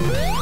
Woo!